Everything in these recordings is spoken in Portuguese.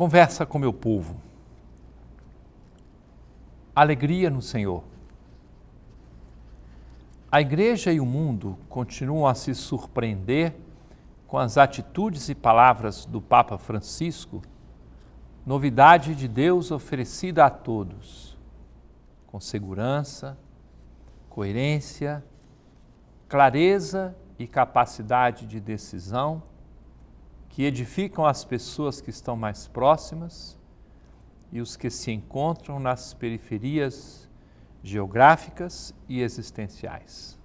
Conversa com meu povo. Alegria no Senhor. A igreja e o mundo continuam a se surpreender com as atitudes e palavras do Papa Francisco, novidade de Deus oferecida a todos, com segurança, coerência, clareza e capacidade de decisão que edificam as pessoas que estão mais próximas e os que se encontram nas periferias geográficas e existenciais.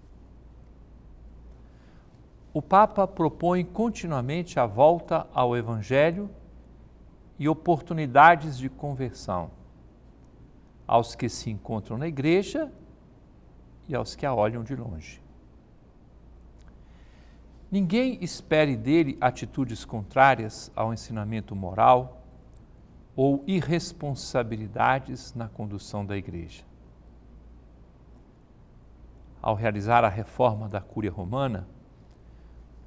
O Papa propõe continuamente a volta ao Evangelho e oportunidades de conversão aos que se encontram na igreja e aos que a olham de longe. Ninguém espere dele atitudes contrárias ao ensinamento moral ou irresponsabilidades na condução da igreja. Ao realizar a reforma da Cúria Romana,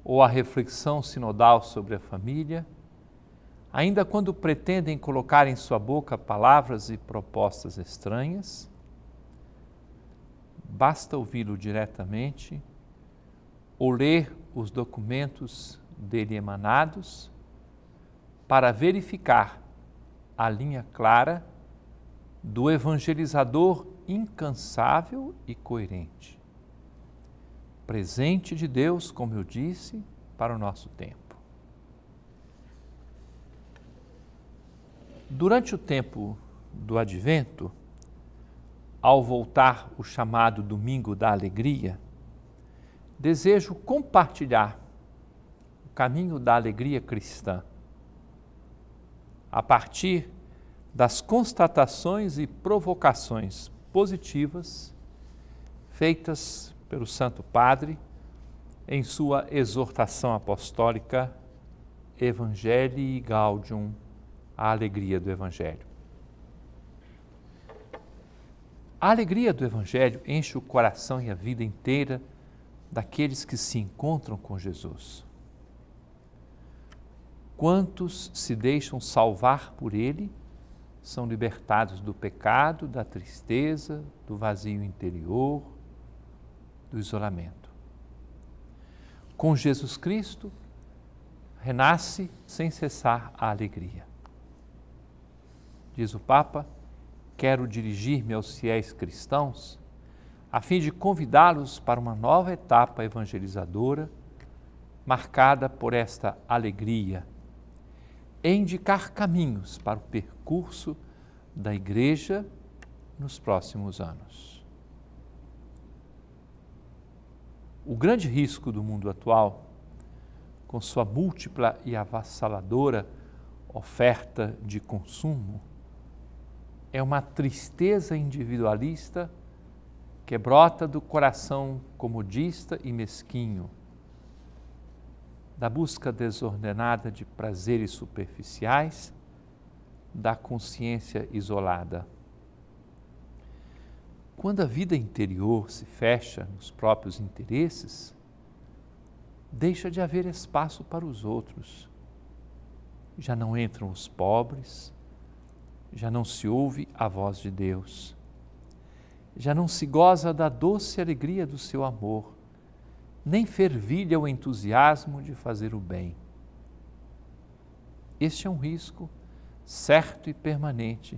ou a reflexão sinodal sobre a família, ainda quando pretendem colocar em sua boca palavras e propostas estranhas, basta ouvi-lo diretamente ou ler os documentos dele emanados para verificar a linha clara do evangelizador incansável e coerente presente de Deus, como eu disse, para o nosso tempo. Durante o tempo do advento, ao voltar o chamado Domingo da Alegria, desejo compartilhar o caminho da alegria cristã a partir das constatações e provocações positivas feitas pelo Santo Padre em sua exortação apostólica Evangelii Gaudium, a alegria do Evangelho. A alegria do Evangelho enche o coração e a vida inteira daqueles que se encontram com Jesus. Quantos se deixam salvar por Ele são libertados do pecado, da tristeza, do vazio interior, do isolamento. Com Jesus Cristo, renasce sem cessar a alegria. Diz o Papa, quero dirigir-me aos fiéis cristãos a fim de convidá-los para uma nova etapa evangelizadora marcada por esta alegria e indicar caminhos para o percurso da Igreja nos próximos anos. O grande risco do mundo atual, com sua múltipla e avassaladora oferta de consumo, é uma tristeza individualista que brota do coração comodista e mesquinho, da busca desordenada de prazeres superficiais, da consciência isolada. Quando a vida interior se fecha nos próprios interesses, deixa de haver espaço para os outros. Já não entram os pobres, já não se ouve a voz de Deus, já não se goza da doce alegria do seu amor, nem fervilha o entusiasmo de fazer o bem. Este é um risco certo e permanente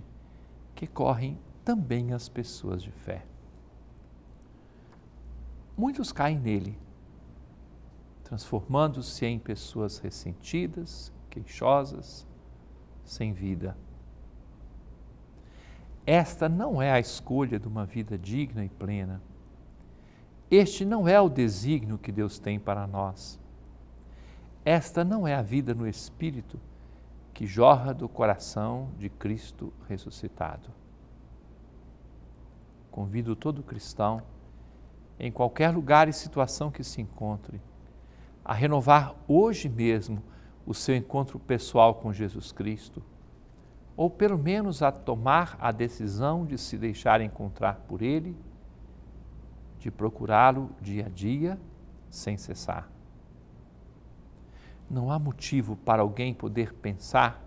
que correm também as pessoas de fé. Muitos caem nele, transformando-se em pessoas ressentidas, queixosas, sem vida. Esta não é a escolha de uma vida digna e plena. Este não é o desígnio que Deus tem para nós. Esta não é a vida no Espírito que jorra do coração de Cristo ressuscitado. Convido todo cristão, em qualquer lugar e situação que se encontre, a renovar hoje mesmo o seu encontro pessoal com Jesus Cristo, ou pelo menos a tomar a decisão de se deixar encontrar por Ele, de procurá-lo dia a dia, sem cessar. Não há motivo para alguém poder pensar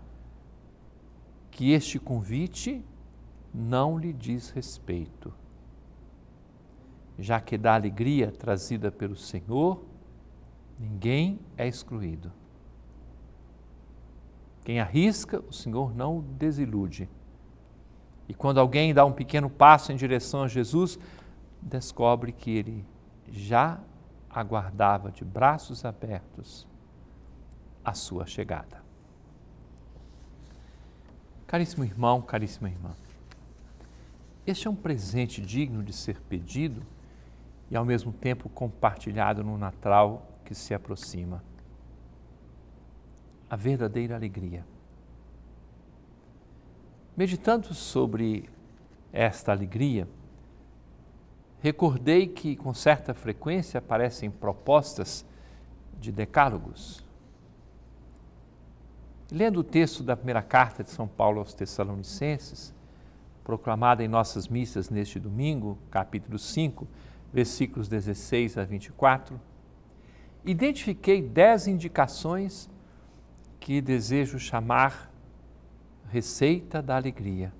que este convite não lhe diz respeito, já que da alegria trazida pelo Senhor, ninguém é excluído. Quem arrisca, o Senhor não desilude. E quando alguém dá um pequeno passo em direção a Jesus, descobre que ele já aguardava de braços abertos a sua chegada. Caríssimo irmão, caríssima irmã, este é um presente digno de ser pedido e ao mesmo tempo compartilhado no Natal que se aproxima. A verdadeira alegria. Meditando sobre esta alegria, recordei que com certa frequência aparecem propostas de decálogos. Lendo o texto da primeira carta de São Paulo aos Tessalonicenses, proclamada em nossas missas neste domingo, capítulo 5, versículos 16 a 24, identifiquei dez indicações que desejo chamar receita da alegria.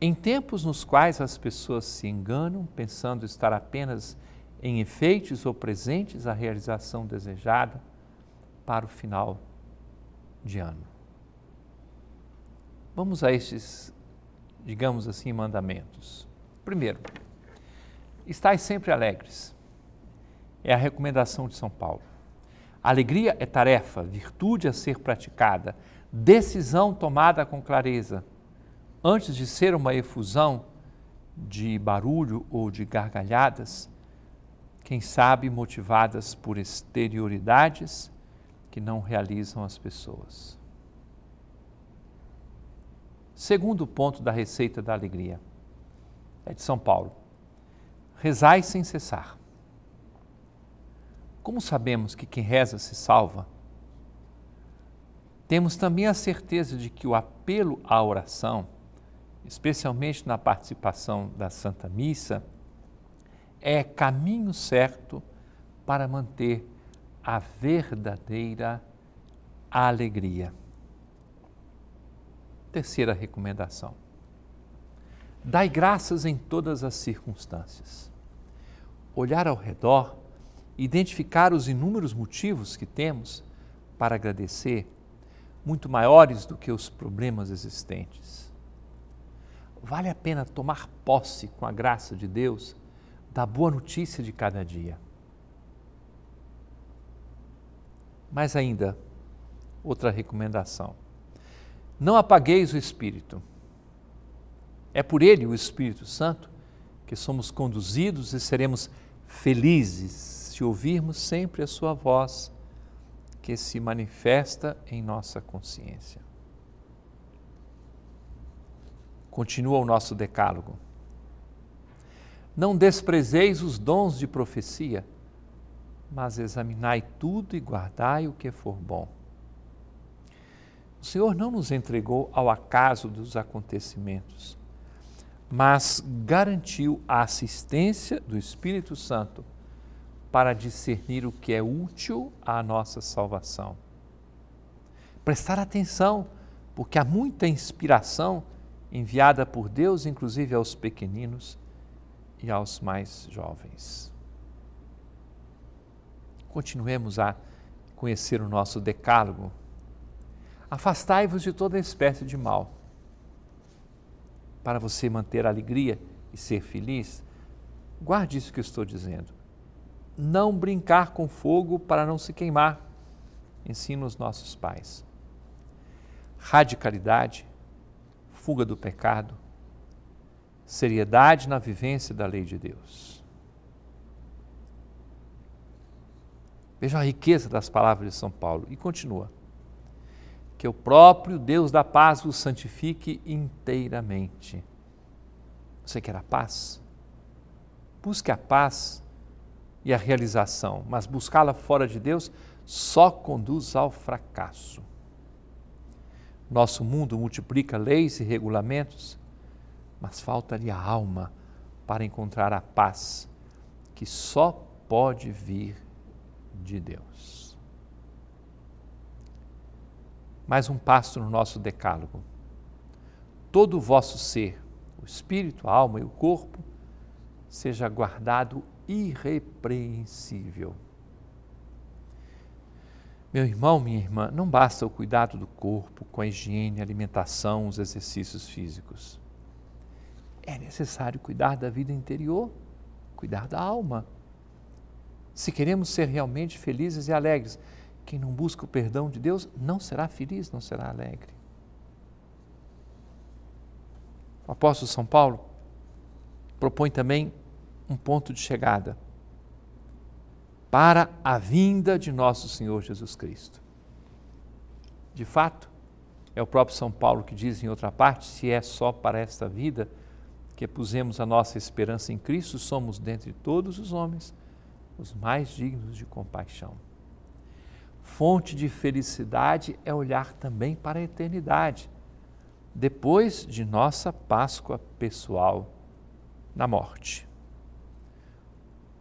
Em tempos nos quais as pessoas se enganam, pensando estar apenas em efeitos ou presentes à realização desejada para o final de ano. Vamos a estes, digamos assim, mandamentos. Primeiro, estais sempre alegres. É a recomendação de São Paulo. Alegria é tarefa, virtude a ser praticada, decisão tomada com clareza. Antes de ser uma efusão de barulho ou de gargalhadas, quem sabe motivadas por exterioridades que não realizam as pessoas. Segundo ponto da receita da alegria é de São Paulo. Rezai sem cessar. Como sabemos que quem reza se salva? Temos também a certeza de que o apelo à oração, especialmente na participação da Santa Missa, é caminho certo para manter a verdadeira alegria. Terceira recomendação: dai graças em todas as circunstâncias. Olhar ao redor, identificar os inúmeros motivos que temos para agradecer, muito maiores do que os problemas existentes. Vale a pena tomar posse com a graça de Deus da boa notícia de cada dia. Mas ainda, outra recomendação: não apagueis o Espírito. É por ele, o Espírito Santo, que somos conduzidos e seremos felizes se ouvirmos sempre a Sua voz, que se manifesta em nossa consciência. Continua o nosso decálogo. Não desprezeis os dons de profecia mas examinai tudo e guardai o que for bom. O Senhor não nos entregou ao acaso dos acontecimentos, mas garantiu a assistência do Espírito Santo para discernir o que é útil à nossa salvação. Prestar atenção, porque há muita inspiração enviada por Deus, inclusive aos pequeninos e aos mais jovens continuemos a conhecer o nosso decálogo. Afastai-vos de toda espécie de mal. Para você manter a alegria e ser feliz, guarde isso que eu estou dizendo. Não brincar com fogo para não se queimar, ensina os nossos pais. Radicalidade, fuga do pecado, seriedade na vivência da lei de Deus. Vejam a riqueza das palavras de São Paulo. E continua. Que o próprio Deus da paz vos santifique inteiramente. Você quer a paz? Busque a paz e a realização, mas buscá-la fora de Deus só conduz ao fracasso. Nosso mundo multiplica leis e regulamentos, mas falta-lhe a alma para encontrar a paz que só pode vir de Deus. Mais um passo no nosso decálogo. todo o vosso ser, o espírito, a alma e o corpo, seja guardado irrepreensível. Meu irmão, minha irmã, não basta o cuidado do corpo com a higiene, a alimentação, os exercícios físicos. É necessário cuidar da vida interior, cuidar da alma. Se queremos ser realmente felizes e alegres, quem não busca o perdão de Deus não será feliz, não será alegre. O apóstolo São Paulo propõe também um ponto de chegada para a vinda de nosso Senhor Jesus Cristo. De fato, é o próprio São Paulo que diz em outra parte: se é só para esta vida que pusemos a nossa esperança em Cristo, somos dentre todos os homens os mais dignos de compaixão. Fonte de felicidade é olhar também para a eternidade, depois de nossa Páscoa pessoal na morte.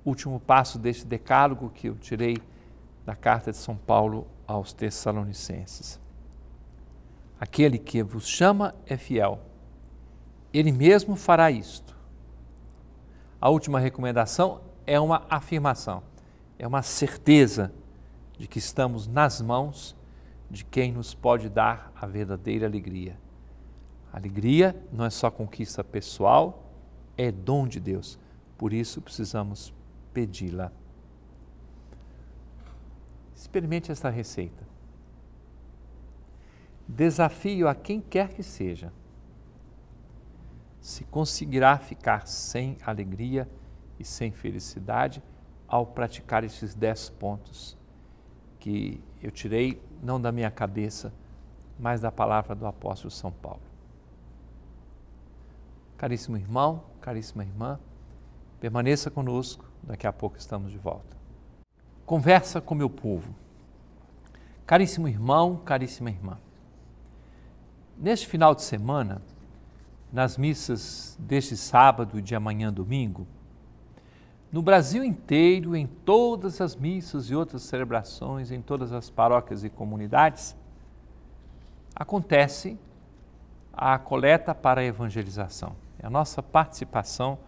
Último passo deste decálogo que eu tirei da carta de São Paulo aos Tessalonicenses. Aquele que vos chama é fiel. Ele mesmo fará isto. A última recomendação é uma afirmação, é uma certeza de que estamos nas mãos de quem nos pode dar a verdadeira alegria. alegria não é só conquista pessoal, é dom de Deus. Por isso precisamos pedi-la. Experimente esta receita. Desafio a quem quer que seja. Se conseguirá ficar sem alegria e sem felicidade ao praticar esses dez pontos que eu tirei não da minha cabeça, mas da palavra do apóstolo São Paulo. Caríssimo irmão, caríssima irmã, permaneça conosco, daqui a pouco estamos de volta. Conversa com meu povo. Caríssimo irmão, caríssima irmã, neste final de semana, nas missas deste sábado e de amanhã domingo, no Brasil inteiro, em todas as missas e outras celebrações, em todas as paróquias e comunidades, acontece a coleta para a evangelização. É a nossa participação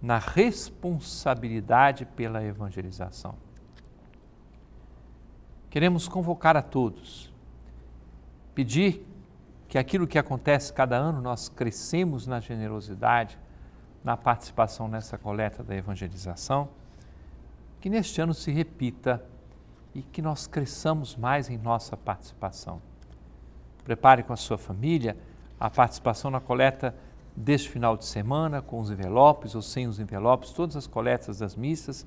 na responsabilidade pela evangelização. Queremos convocar a todos, pedir que aquilo que acontece cada ano nós crescemos na generosidade, na participação nessa coleta da evangelização, que neste ano se repita e que nós cresçamos mais em nossa participação. Prepare com a sua família a participação na coleta deste final de semana, com os envelopes ou sem os envelopes, todas as coletas das missas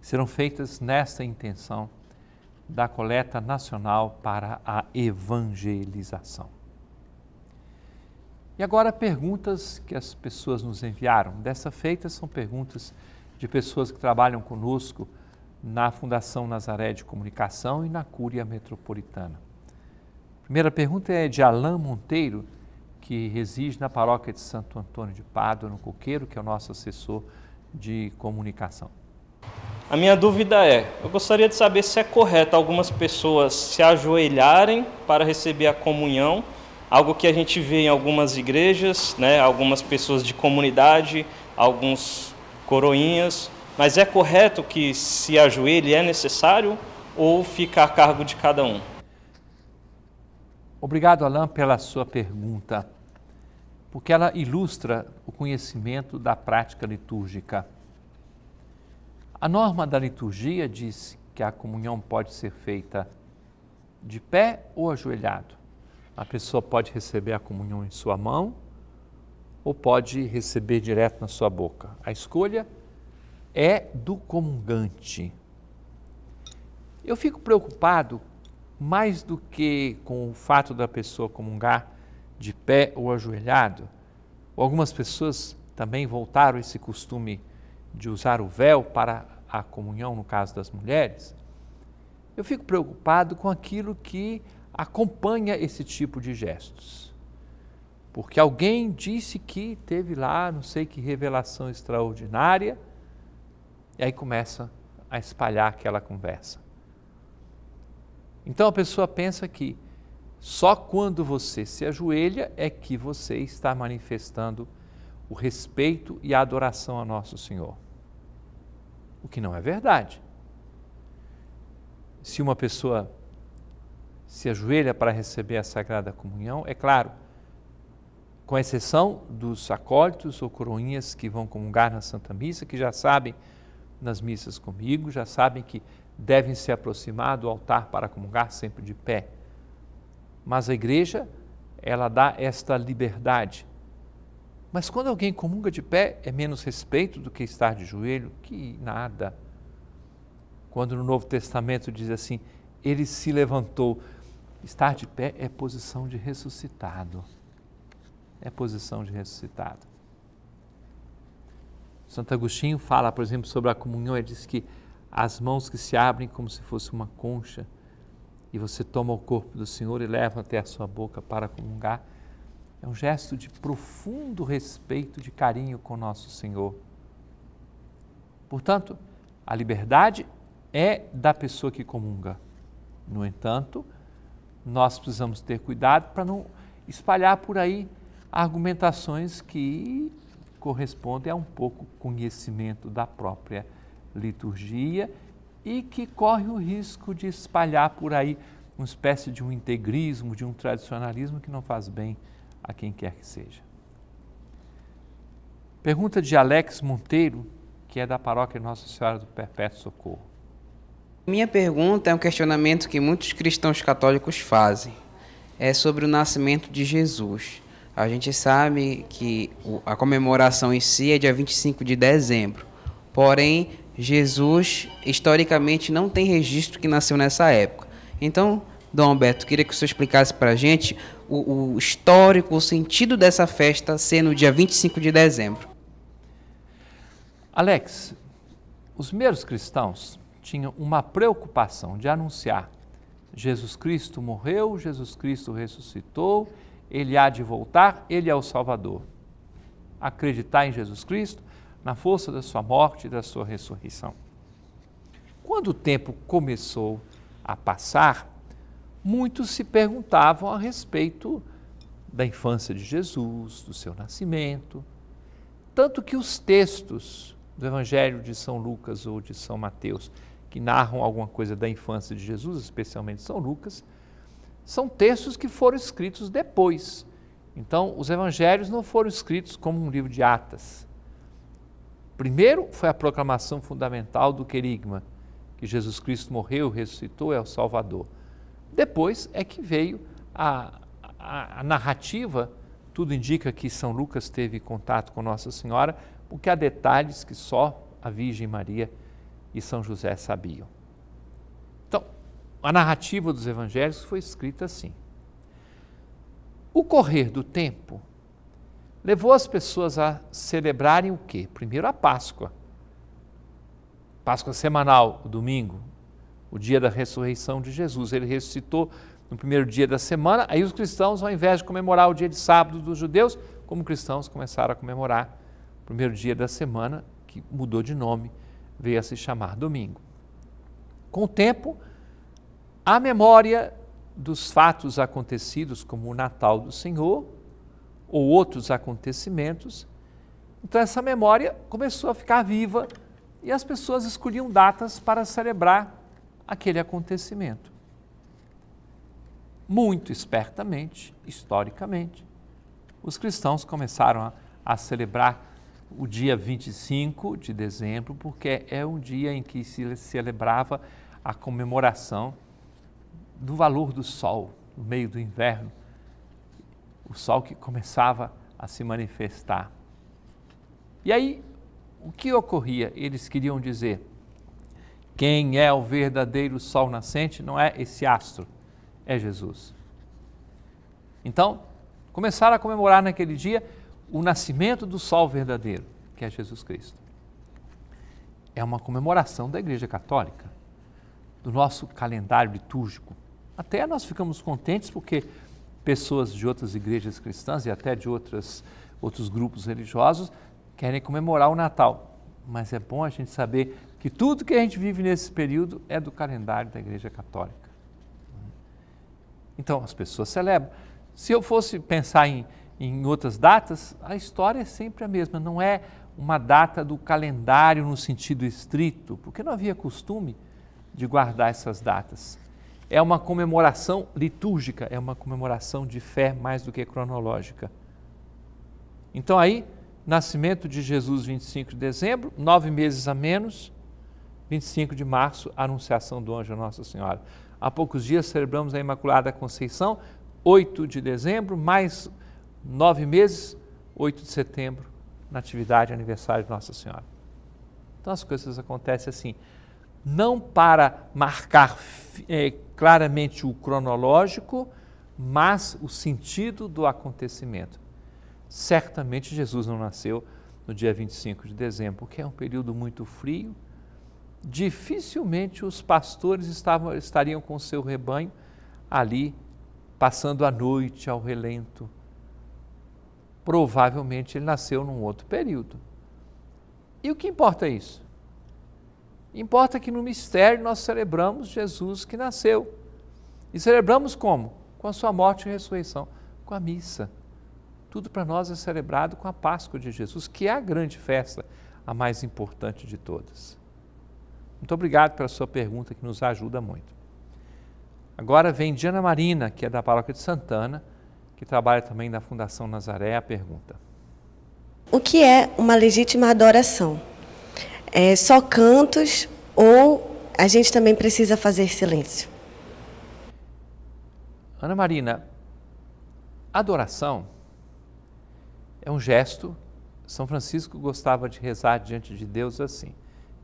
serão feitas nesta intenção da coleta nacional para a evangelização. E agora perguntas que as pessoas nos enviaram. Dessa feita são perguntas de pessoas que trabalham conosco na Fundação Nazaré de Comunicação e na Cúria Metropolitana. A primeira pergunta é de Alain Monteiro, que reside na paróquia de Santo Antônio de Pádua, no Coqueiro, que é o nosso assessor de comunicação. A minha dúvida é: eu gostaria de saber se é correto algumas pessoas se ajoelharem para receber a comunhão algo que a gente vê em algumas igrejas, né, algumas pessoas de comunidade, alguns coroinhas, mas é correto que se ajoelhe é necessário ou fica a cargo de cada um? Obrigado, Alain, pela sua pergunta, porque ela ilustra o conhecimento da prática litúrgica. A norma da liturgia diz que a comunhão pode ser feita de pé ou ajoelhado a pessoa pode receber a comunhão em sua mão ou pode receber direto na sua boca. A escolha é do comungante. Eu fico preocupado mais do que com o fato da pessoa comungar de pé ou ajoelhado. Algumas pessoas também voltaram esse costume de usar o véu para a comunhão, no caso das mulheres. Eu fico preocupado com aquilo que acompanha esse tipo de gestos. Porque alguém disse que teve lá, não sei que revelação extraordinária, e aí começa a espalhar aquela conversa. Então a pessoa pensa que Só quando você se ajoelha é que você está manifestando o respeito e a adoração a Nosso Senhor. O que não é verdade. Se uma pessoa se ajoelha para receber a Sagrada Comunhão, é claro, com exceção dos acólitos ou coroinhas que vão comungar na Santa Missa, que já sabem nas missas comigo, já sabem que devem se aproximar do altar para comungar sempre de pé. Mas a igreja, ela dá esta liberdade. Mas quando alguém comunga de pé, é menos respeito do que estar de joelho? Que nada. Quando no Novo Testamento diz assim, ele se levantou. Estar de pé é posição de ressuscitado. É posição de ressuscitado. Santo Agostinho fala, por exemplo, sobre a comunhão, ele diz que as mãos que se abrem como se fosse uma concha e você toma o corpo do Senhor e leva até a sua boca para comungar, é um gesto de profundo respeito, de carinho com nosso Senhor. Portanto, a liberdade é da pessoa que comunga. No entanto, nós precisamos ter cuidado para não espalhar por aí argumentações que correspondem a um pouco conhecimento da própria liturgia e que corre o risco de espalhar por aí uma espécie de um integrismo, de um tradicionalismo que não faz bem a quem quer que seja. Pergunta de Alex Monteiro, que é da paróquia Nossa Senhora do Perpétuo Socorro. Minha pergunta é um questionamento que muitos cristãos católicos fazem. É sobre o nascimento de Jesus. A gente sabe que a comemoração em si é dia 25 de dezembro. Porém, Jesus, historicamente, não tem registro que nasceu nessa época. Então, Dom Alberto, queria que o senhor explicasse para a gente o, o, histórico, o sentido dessa festa ser no dia 25 de dezembro. Alex, os primeiros cristãos tinham uma preocupação de anunciar Jesus Cristo morreu, Jesus Cristo ressuscitou, ele há de voltar, ele é o Salvador. Acreditar em Jesus Cristo na força da sua morte e da sua ressurreição. Quando o tempo começou a passar, muitos se perguntavam a respeito da infância de Jesus, do seu nascimento, tanto que os textos do Evangelho de São Lucas ou de São Mateus, que narram alguma coisa da infância de Jesus, especialmente São Lucas, são textos que foram escritos depois. Então, os evangelhos não foram escritos como um livro de atas. Primeiro foi a proclamação fundamental do querigma, que Jesus Cristo morreu, ressuscitou, é o Salvador. Depois é que veio a, a, a narrativa, tudo indica que São Lucas teve contato com Nossa Senhora, porque há detalhes que só a Virgem Maria e São José sabiam. Então, a narrativa dos evangelhos foi escrita assim. O correr do tempo levou as pessoas a celebrarem o quê? Primeiro a Páscoa. Páscoa semanal, o domingo, o dia da ressurreição de Jesus. Ele ressuscitou no primeiro dia da semana, aí os cristãos, ao invés de comemorar o dia de sábado dos judeus, como cristãos começaram a comemorar o primeiro dia da semana, que mudou de nome, veio a se chamar domingo. Com o tempo, a memória dos fatos acontecidos, como o Natal do Senhor, ou outros acontecimentos. Então, essa memória começou a ficar viva e as pessoas escolhiam datas para celebrar aquele acontecimento. Muito espertamente, historicamente, os cristãos começaram a, a celebrar o dia 25 de dezembro, porque é um dia em que se celebrava a comemoração do valor do sol no meio do inverno o sol que começava a se manifestar. E aí, o que ocorria? Eles queriam dizer: quem é o verdadeiro sol nascente não é esse astro, é Jesus. Então, começaram a comemorar naquele dia o nascimento do sol verdadeiro, que é Jesus Cristo. É uma comemoração da Igreja Católica, do nosso calendário litúrgico. Até nós ficamos contentes porque pessoas de outras igrejas cristãs e até de outras, outros grupos religiosos querem comemorar o Natal. Mas é bom a gente saber que tudo que a gente vive nesse período é do calendário da Igreja Católica. Então as pessoas celebram. Se eu fosse pensar em, em outras datas, a história é sempre a mesma, não é uma data do calendário no sentido estrito, porque não havia costume de guardar essas datas. É uma comemoração litúrgica, é uma comemoração de fé mais do que cronológica. Então aí, nascimento de Jesus, 25 de dezembro, nove meses a menos, 25 de março, anunciação do anjo Nossa Senhora. Há poucos dias celebramos a Imaculada Conceição, 8 de dezembro, mais nove meses, 8 de setembro, natividade, aniversário de Nossa Senhora. Então as coisas acontecem assim, não para marcar é, claramente o cronológico, mas o sentido do acontecimento. Certamente Jesus não nasceu no dia 25 de dezembro, porque é um período muito frio. Dificilmente os pastores estavam, estariam com o seu rebanho ali, passando a noite ao relento. Provavelmente ele nasceu num outro período. E o que importa é isso? Importa que no mistério nós celebramos Jesus que nasceu. E celebramos como? Com a sua morte e ressurreição, com a missa tudo para nós é celebrado com a Páscoa de Jesus, que é a grande festa, a mais importante de todas. Muito obrigado pela sua pergunta, que nos ajuda muito. Agora vem Diana Marina, que é da Paróquia de Santana, que trabalha também na Fundação Nazaré, a pergunta. O que é uma legítima adoração? É só cantos ou a gente também precisa fazer silêncio? Ana Marina, adoração é um gesto. São Francisco gostava de rezar diante de Deus assim: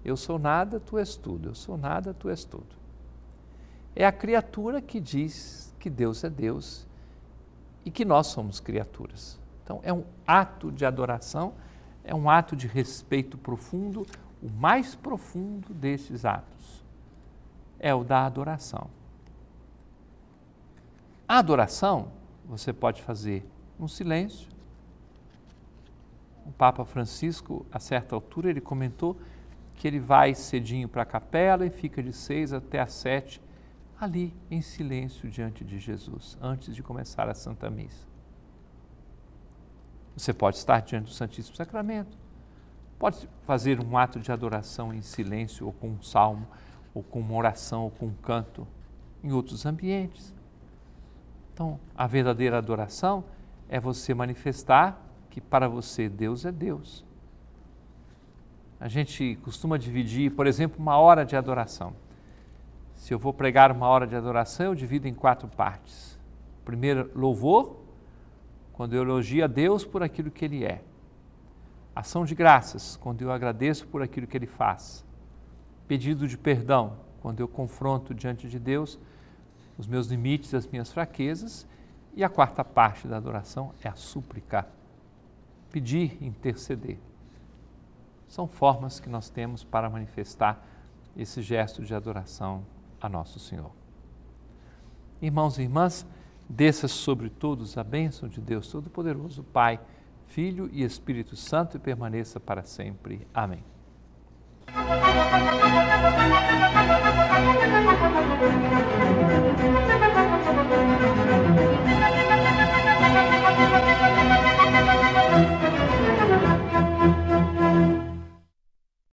Eu sou nada, tu és tudo, eu sou nada, tu és tudo. É a criatura que diz que Deus é Deus e que nós somos criaturas. Então, é um ato de adoração, é um ato de respeito profundo, o mais profundo desses atos é o da adoração. A adoração você pode fazer no silêncio, o Papa Francisco, a certa altura, ele comentou que ele vai cedinho para a capela e fica de seis até às sete ali em silêncio diante de Jesus, antes de começar a Santa Missa. Você pode estar diante do Santíssimo Sacramento, pode fazer um ato de adoração em silêncio, ou com um salmo, ou com uma oração, ou com um canto, em outros ambientes. Então, a verdadeira adoração é você manifestar que para você Deus é Deus. A gente costuma dividir, por exemplo, uma hora de adoração. Se eu vou pregar uma hora de adoração, eu divido em quatro partes. Primeiro, louvor, quando eu elogio a Deus por aquilo que Ele é. Ação de graças, quando eu agradeço por aquilo que Ele faz. Pedido de perdão, quando eu confronto diante de Deus os meus limites, as minhas fraquezas. E a quarta parte da adoração é a súplica pedir, interceder. São formas que nós temos para manifestar esse gesto de adoração a Nosso Senhor. Irmãos e irmãs, desça sobre todos a bênção de Deus Todo-Poderoso, Pai, Filho e Espírito Santo e permaneça para sempre. Amém.